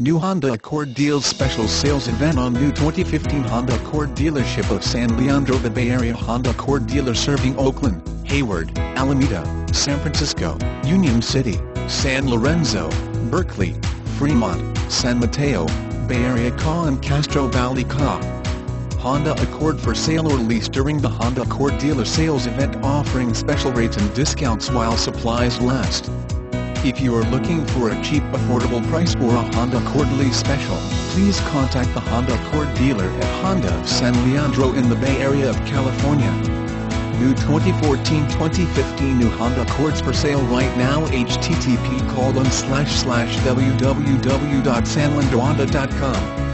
New Honda Accord Deals Special Sales Event on new 2015 Honda Accord dealership of San Leandro The Bay Area Honda Accord dealer serving Oakland, Hayward, Alameda, San Francisco, Union City, San Lorenzo, Berkeley, Fremont, San Mateo, Bay Area Ca and Castro Valley Ca. Honda Accord for sale or lease during the Honda Accord dealer sales event offering special rates and discounts while supplies last. If you are looking for a cheap affordable price or a Honda lease special, please contact the Honda Accord dealer at Honda of San Leandro in the Bay Area of California. New 2014-2015 new Honda Accords for sale right now http colon slash slash www.sanleandrohonda.com